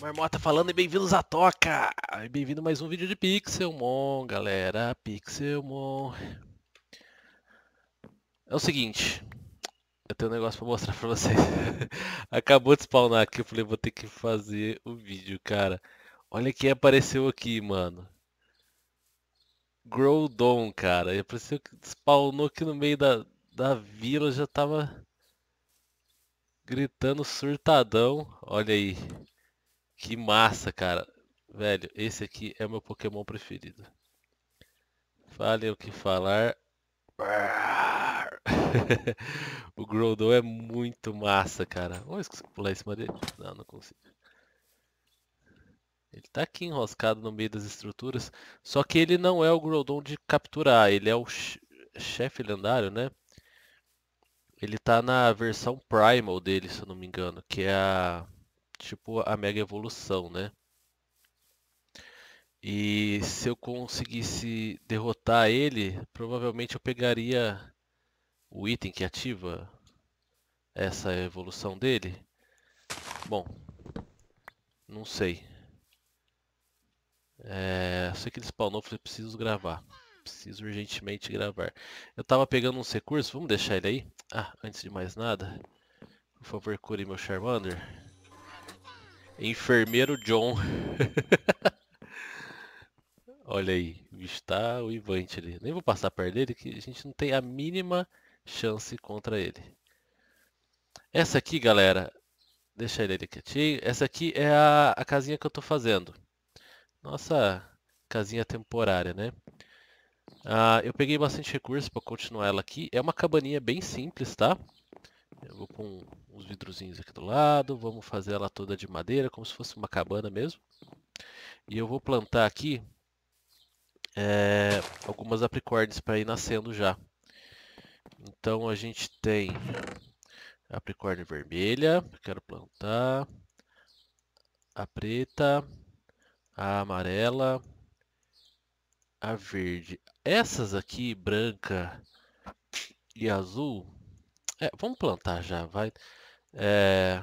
Marmota falando e bem-vindos à Toca! Bem-vindo mais um vídeo de Pixelmon, galera. Pixelmon. É o seguinte, eu tenho um negócio pra mostrar pra vocês. Acabou de spawnar aqui, eu falei, vou ter que fazer o vídeo, cara. Olha quem apareceu aqui, mano. Groudon, cara. E apareceu que spawnou aqui no meio da, da vila, já tava gritando surtadão. Olha aí. Que massa, cara. Velho, esse aqui é meu Pokémon preferido. Falem o que falar. o Groudon é muito massa, cara. Vamos pular em cima dele? Não, não consigo. Ele tá aqui enroscado no meio das estruturas. Só que ele não é o Groudon de capturar. Ele é o chefe lendário, né? Ele tá na versão Primal dele, se eu não me engano. Que é a... Tipo a Mega Evolução, né? E se eu conseguisse derrotar ele, provavelmente eu pegaria o item que ativa essa evolução dele. Bom, não sei. É, sei que ele spawnou, falei, preciso gravar. Preciso urgentemente gravar. Eu tava pegando uns recursos, vamos deixar ele aí? Ah, antes de mais nada, por favor, cure meu Charmander. Enfermeiro John. Olha aí, o bicho tá o Ivante ali. Nem vou passar perto dele, que a gente não tem a mínima chance contra ele. Essa aqui, galera, deixa ele quietinho. Essa aqui é a, a casinha que eu tô fazendo. Nossa casinha temporária, né? Ah, eu peguei bastante recurso para continuar ela aqui. É uma cabaninha bem simples, tá? Eu vou com uns vidrozinhos aqui do lado. Vamos fazer ela toda de madeira, como se fosse uma cabana mesmo. E eu vou plantar aqui é, algumas apricornes para ir nascendo já. Então a gente tem apricorne vermelha, quero plantar, a preta, a amarela, a verde. Essas aqui, branca e azul, é, vamos plantar já, vai. É,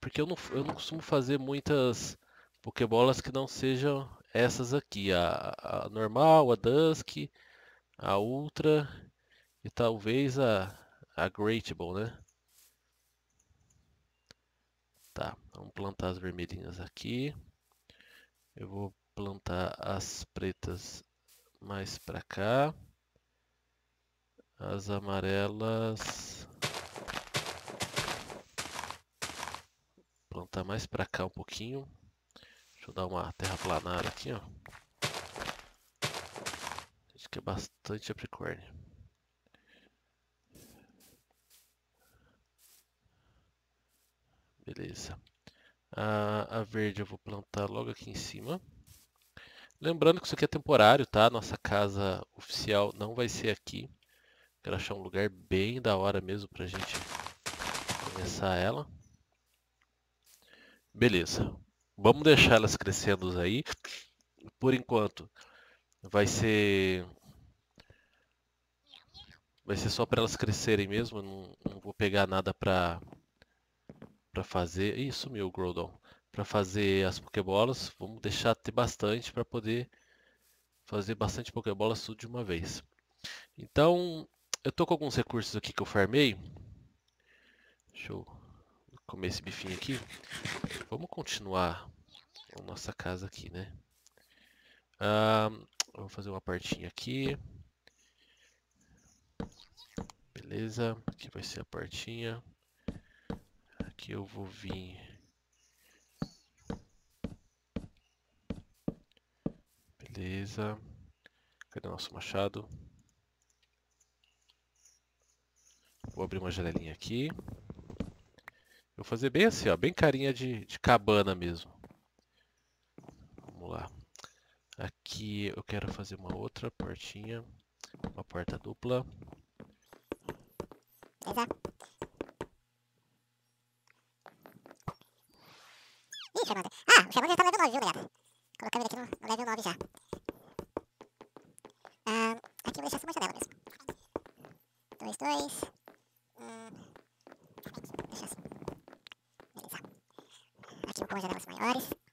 porque eu não, eu não costumo fazer muitas pokebolas que não sejam essas aqui, a, a normal, a Dusk, a Ultra e talvez a, a Greatable, né? Tá, vamos plantar as vermelhinhas aqui. Eu vou plantar as pretas mais para cá. As amarelas. Plantar mais para cá um pouquinho. Deixa eu dar uma terraplanada aqui, ó. Acho que é bastante Capricórnio. Beleza. A, a verde eu vou plantar logo aqui em cima. Lembrando que isso aqui é temporário, tá? Nossa casa oficial não vai ser aqui. Quero achar um lugar bem da hora mesmo pra gente começar ela. Beleza. Vamos deixar elas crescendo aí. Por enquanto, vai ser vai ser só para elas crescerem mesmo. Não, não, vou pegar nada para para fazer. Ih, sumiu o Groudon. Para fazer as Pokébolas, vamos deixar ter bastante para poder fazer bastante Pokébolas tudo de uma vez. Então, eu tô com alguns recursos aqui que eu farmei. Deixa eu comer esse bifinho aqui. Vamos continuar a nossa casa aqui, né? Ah, vou fazer uma partinha aqui. Beleza, aqui vai ser a partinha. Aqui eu vou vir... Beleza. Cadê nosso machado? Vou abrir uma janelinha aqui. Vou fazer bem assim, ó, bem carinha de, de cabana mesmo. Vamos lá. Aqui eu quero fazer uma outra portinha, uma porta dupla. Beleza. Ih, Charmander. Ah, o Charmander tá level 9, viu, galera? Colocando ele aqui no, no level 9 já. Ah, aqui eu vou deixar só uma janela mesmo. 2, 2. Hum, deixa assim. Beleza. Aqui eu vou com as janelas maiores.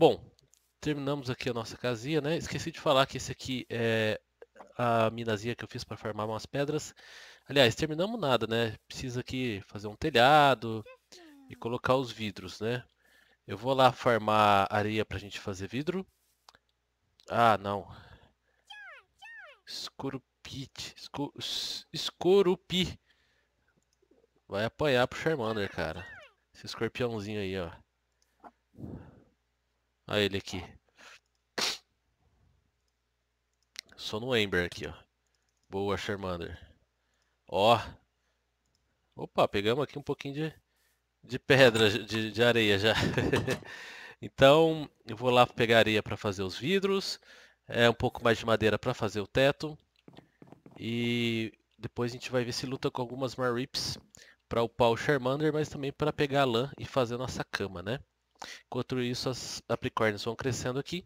Bom, terminamos aqui a nossa casinha, né? Esqueci de falar que esse aqui é a minazinha que eu fiz para farmar umas pedras. Aliás, terminamos nada, né? Precisa aqui fazer um telhado e colocar os vidros, né? Eu vou lá farmar areia pra gente fazer vidro. Ah, não. Escorupite. Esco... es- Escorupi. Vai apanhar pro Charmander, cara. Esse escorpiãozinho aí, ó. Olha ele aqui. Só no Ember aqui, ó. Boa, Charmander. Ó. Opa, pegamos aqui um pouquinho de, de pedra, de, de areia já. Então, eu vou lá pegar areia para fazer os vidros. É um pouco mais de madeira para fazer o teto. E depois a gente vai ver se luta com algumas Marips para upar o Charmander, mas também para pegar a lã e fazer a nossa cama, né? Enquanto isso, as apricornias vão crescendo aqui.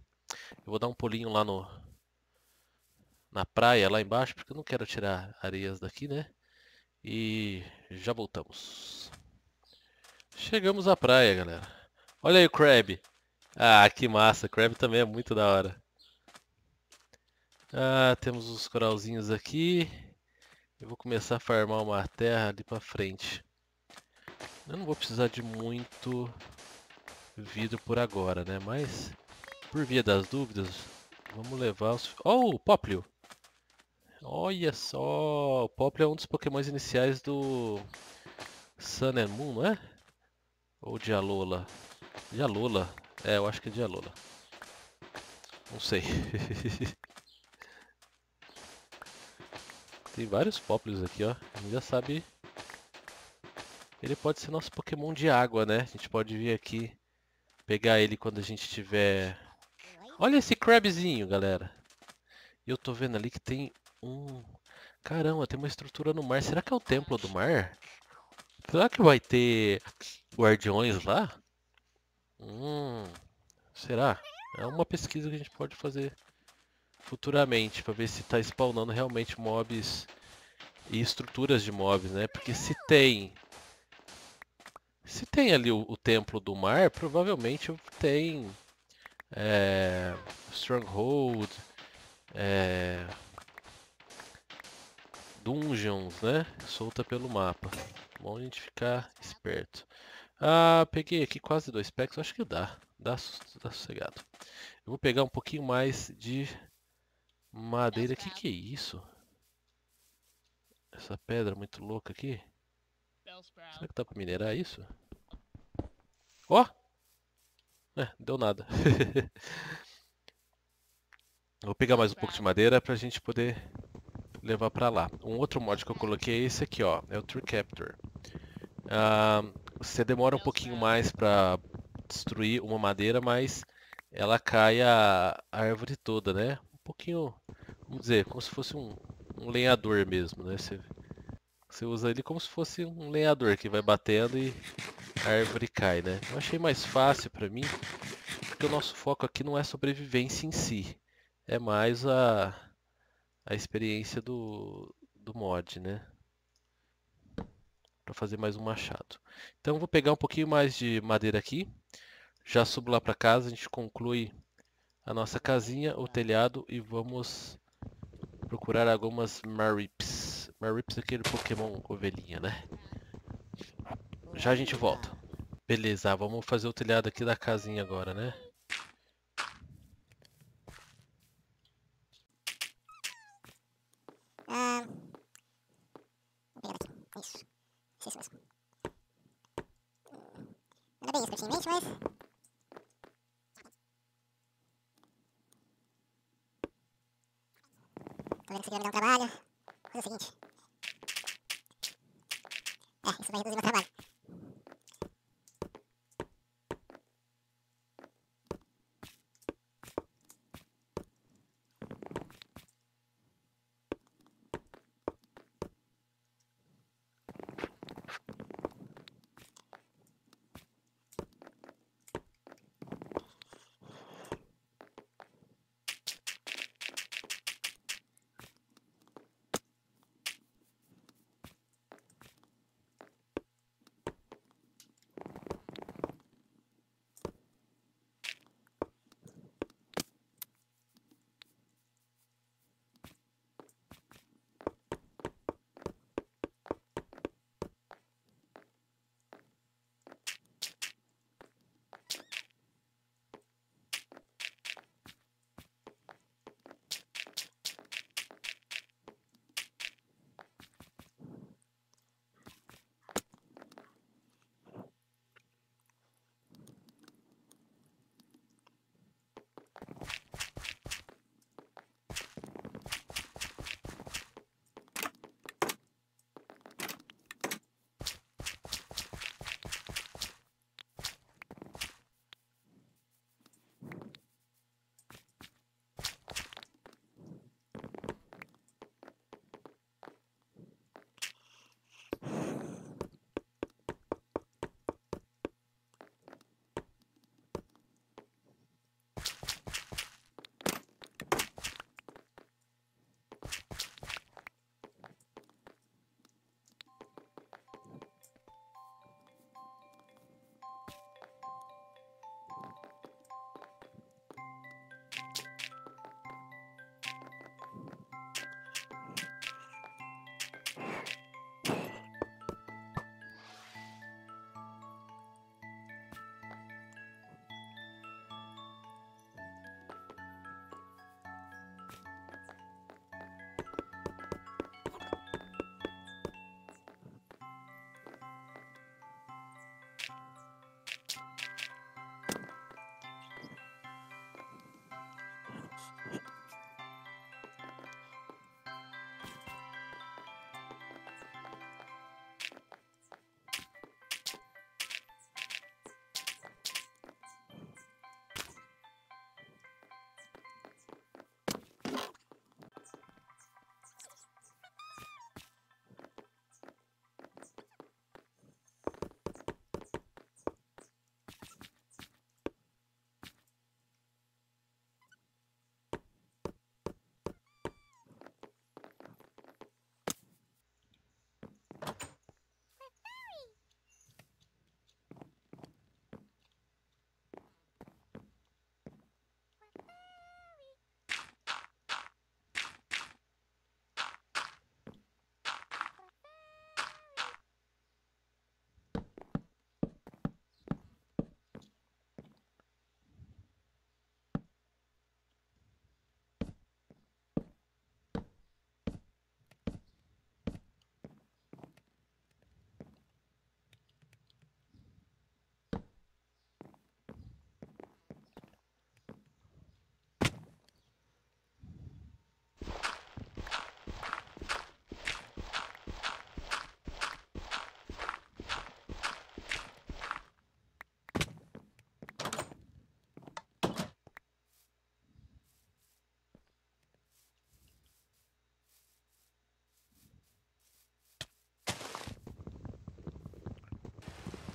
Eu vou dar um pulinho lá no na praia, lá embaixo, porque eu não quero tirar areias daqui, né? E já voltamos. Chegamos à praia, galera. Olha aí o Crab. Ah, que massa. Crab também é muito da hora. Ah, temos os coralzinhos aqui. Eu vou começar a farmar uma terra ali pra frente. Eu não vou precisar de muito vidro por agora, né? Mas, por via das dúvidas, vamos levar os... Oh, o Poplio! Olha só! O Poplio é um dos pokémons iniciais do Sun and Moon, não é? Ou de Alola? De Alola. É, eu acho que é de Alola. Não sei. Tem vários Poplios aqui, ó. A gente já sabe. Ele pode ser nosso Pokémon de água, né? A gente pode vir aqui pegar ele quando a gente tiver. Olha esse crabzinho, galera. E eu tô vendo ali que tem um. Caramba, tem uma estrutura no mar. Será que é o templo do mar? Será que vai ter guardiões lá? Hum, será? É uma pesquisa que a gente pode fazer futuramente para ver se está spawnando realmente mobs e estruturas de mobs, né? Porque se tem se tem ali o, o templo do mar, provavelmente tem é, stronghold, é, dungeons, né? Solta pelo mapa. Bom a gente ficar esperto. Ah, peguei aqui quase dois packs, acho que dá. Dá, dá sossegado. Eu vou pegar um pouquinho mais de madeira. Que, que é isso? Essa pedra muito louca aqui. Será que dá pra minerar isso? Ó! É, deu nada. Vou pegar mais um pouco de madeira pra gente poder levar pra lá. Um outro mod que eu coloquei é esse aqui, ó. É o Tree Capture. Ah, você demora um pouquinho mais pra destruir uma madeira, mas ela cai a, a árvore toda, né? Um pouquinho, vamos dizer, como se fosse um, um lenhador mesmo, né? Você, você usa ele como se fosse um lenhador que vai batendo e a árvore cai, né? Eu achei mais fácil para mim, porque o nosso foco aqui não é sobrevivência em si, é mais a, a experiência do, do mod, né? Para fazer mais um machado. Então vou pegar um pouquinho mais de madeira aqui, já subo lá para casa, a gente conclui a nossa casinha, o telhado e vamos procurar algumas Marips. Marips é aquele Pokémon ovelhinha, né? Já a gente volta. Beleza, vamos fazer o telhado aqui da casinha agora, né? Ah. Isso. Isso mesmo. Não é bem isso que eu tinha em mente, mas... Tô vendo que isso aqui vai um trabalho. Vou fazer o seguinte. É, isso vai reduzir meu trabalho.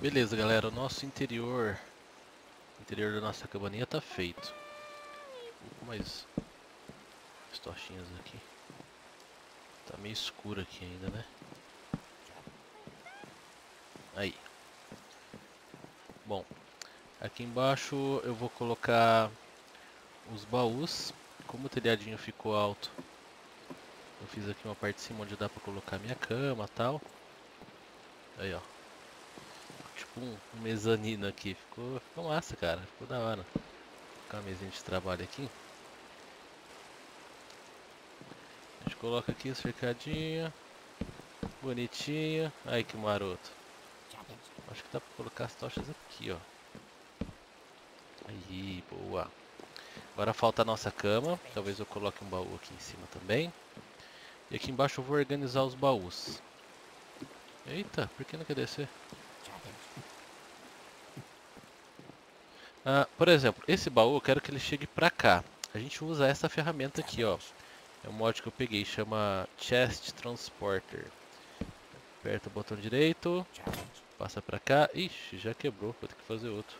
Beleza, galera, o nosso interior, o interior da nossa cabaninha tá feito. Um pouco mais as tochinhas aqui. Tá meio escuro aqui ainda, né? Aí. Bom, aqui embaixo eu vou colocar os baús. Como o telhadinho ficou alto, eu fiz aqui uma parte de cima onde dá pra colocar minha cama e tal. Aí, ó. Tipo um, mezanino aqui. Ficou, ficou massa, cara. Ficou da hora. Mesinha de trabalho aqui. A gente coloca aqui o cercadinho. Bonitinho. Aí que maroto. Acho que dá pra colocar as tochas aqui, ó. Aí, boa. Agora falta a nossa cama. Talvez eu coloque um baú aqui em cima também. E aqui embaixo eu vou organizar os baús. Eita, por que não quer descer? Ah, por exemplo, esse baú eu quero que ele chegue pra cá. A gente usa essa ferramenta aqui, ó. É um mod que eu peguei, chama Chest Transporter. Aperta o botão direito, passa pra cá. Ixi, já quebrou, vou ter que fazer outro.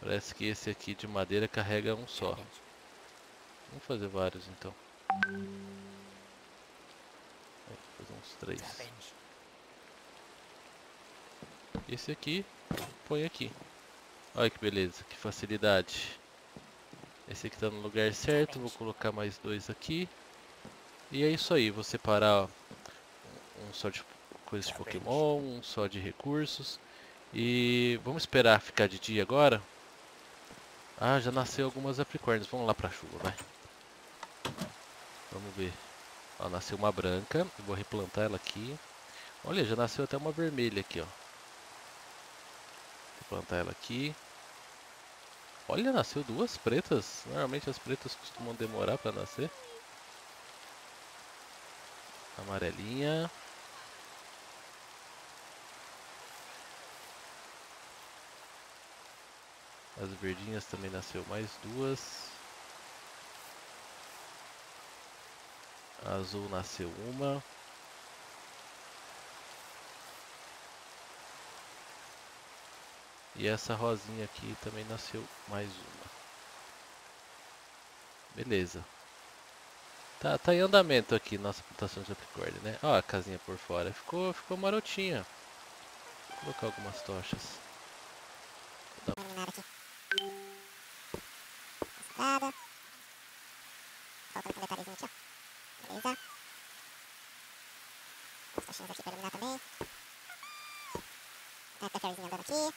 Parece que esse aqui de madeira carrega um só. Vamos fazer vários então. Vou fazer uns três. Esse aqui, põe aqui. Olha que beleza, que facilidade. Esse aqui está no lugar certo, vou colocar mais dois aqui. E é isso aí, vou separar um só de coisas de Pokémon, um só de recursos. E vamos esperar ficar de dia agora. Ah, já nasceu algumas apricornes. Vamos lá pra chuva, vai. Vamos ver. Ó, nasceu uma branca. Eu vou replantar ela aqui. Olha, já nasceu até uma vermelha aqui, ó. Plantar ela aqui. Olha, nasceu duas pretas. Normalmente as pretas costumam demorar para nascer. Amarelinha. As verdinhas também nasceu mais duas. A azul nasceu uma. E essa rosinha aqui também nasceu mais uma. Beleza. Tá, tá em andamento aqui nossa plantação de apicórdia, né? Ó a casinha por fora. Ficou, ficou marotinha. Vou colocar algumas tochas. Vou terminar aqui. Nada. Faltando um detalhezinho aqui, ó. Beleza. As caixinhas aqui pra iluminar também. Tem a peferzinha andando aqui.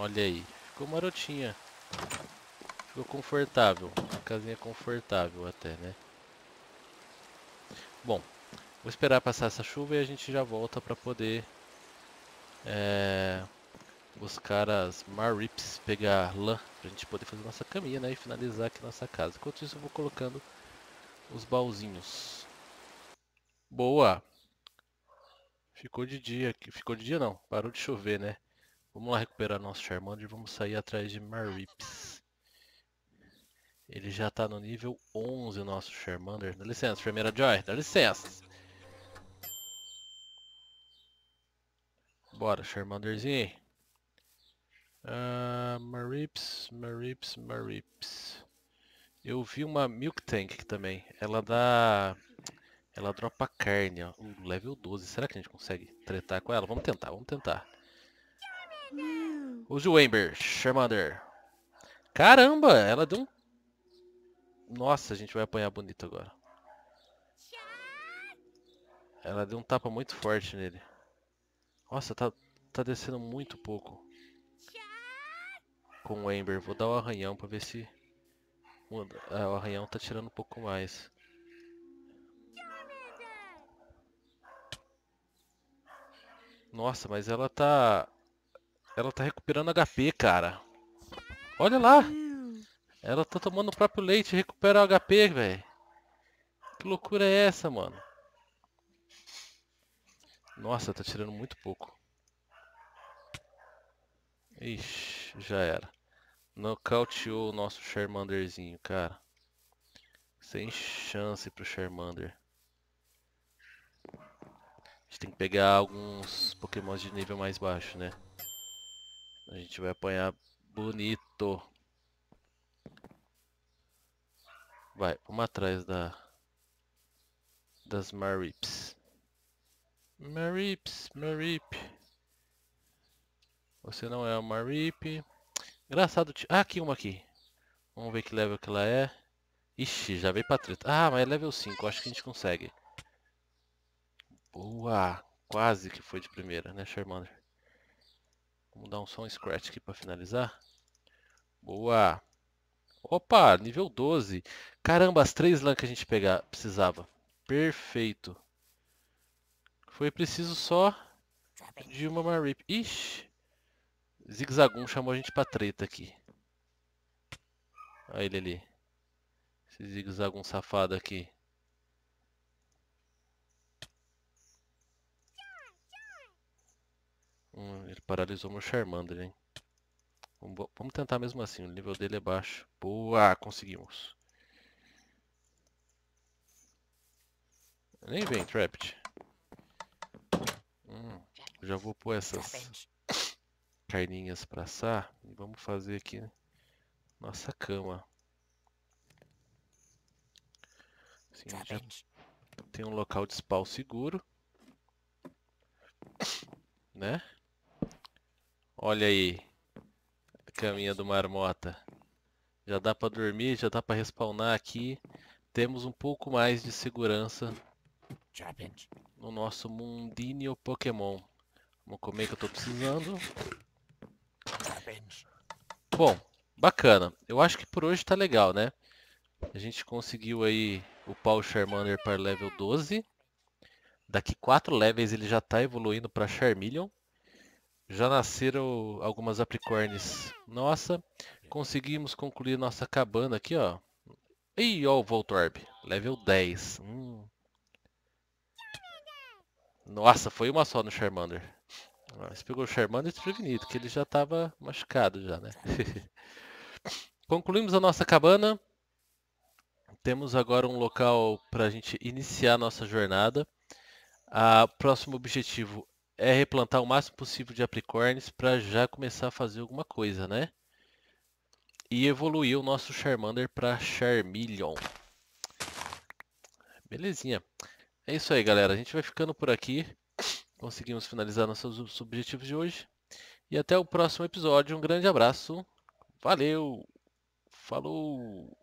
Olha aí, ficou marotinha. Ficou confortável. Uma casinha confortável até, né? Bom, vou esperar passar essa chuva e a gente já volta para poder é, buscar as Marips, pegar lã, pra gente poder fazer nossa caminha, né? E finalizar aqui nossa casa. Enquanto isso eu vou colocando os baúzinhos. Boa! Ficou de dia aqui. Ficou de dia não, parou de chover, né? Vamos lá recuperar nosso Charmander e vamos sair atrás de Marips. Ele já está no nível 11, o nosso Charmander. Dá licença, Enfermeira Joy, dá licença. Bora, Charmanderzinho. Uh, Marips, Marips, Marips. Eu vi uma Milk Tank aqui também. Ela dá... Ela dropa carne, ó. Level 12. Será que a gente consegue tretar com ela? Vamos tentar, vamos tentar. Use o Ember, Charmander. Caramba, ela deu um... Nossa, a gente vai apanhar bonito agora. Ela deu um tapa muito forte nele. Nossa, tá, tá descendo muito pouco. Com o Ember. Vou dar o arranhão pra ver se... Ah, o arranhão tá tirando um pouco mais. Nossa, mas ela tá... Ela tá recuperando HP, cara. Olha lá. Ela tá tomando o próprio leite e recupera o HP, velho. Que loucura é essa, mano? Nossa, tá tirando muito pouco. Ixi, já era. Nocauteou o nosso Charmanderzinho, cara. Sem chance pro Charmander. gente tem que pegar alguns pokémons de nível mais baixo, né? A gente vai apanhar bonito. Vai, vamos atrás da das Marips. Marips, Marip. Você não é uma Marip. Engraçado. Ah, aqui uma aqui. Vamos ver que level que ela é. Ixi, já veio pra treta. Ah, mas é level 5. Acho que a gente consegue. Boa. Quase que foi de primeira, né, Charmander? Vamos dar um só um scratch aqui pra finalizar. Boa. Opa, nível 12. Caramba, as três lãs que a gente pegar, precisava. Perfeito. Foi preciso só de uma Marip. Ixi. Zigzagoon chamou a gente pra treta aqui. Olha ele ali. Esse Zigzagoon safado aqui. Hum, ele paralisou meu Charmander, hein? Vamos tentar mesmo assim, o nível dele é baixo. Boa, conseguimos. Nem vem, Trapped. Hum, já vou pôr essas carninhas pra assar. E vamos fazer aqui nossa cama. Assim, já tem um local de spawn seguro. Né? Olha aí. A caminha do marmota. Já dá para dormir, já dá para respawnar aqui. Temos um pouco mais de segurança no nosso mundinho Pokémon. Vamos comer que eu estou precisando. Bom, bacana. Eu acho que por hoje está legal, né? A gente conseguiu aí o Paul Charmander para level 12. Daqui 4 levels ele já está evoluindo para Charmeleon. Já nasceram algumas apricornes. Nossa, conseguimos concluir nossa cabana aqui, ó. E ó o Voltorb, level 10. Hum. Nossa, foi uma só no Charmander. Você pegou o Charmander desprevenido, que ele já estava machucado já, né? Concluímos a nossa cabana. Temos agora um local para a gente iniciar a nossa jornada. O próximo objetivo é replantar o máximo possível de apricornes para já começar a fazer alguma coisa, né? E evoluir o nosso Charmander para Charmeleon. Belezinha. É isso aí, galera. A gente vai ficando por aqui. Conseguimos finalizar nossos objetivos de hoje. E até o próximo episódio. Um grande abraço. Valeu! Falou!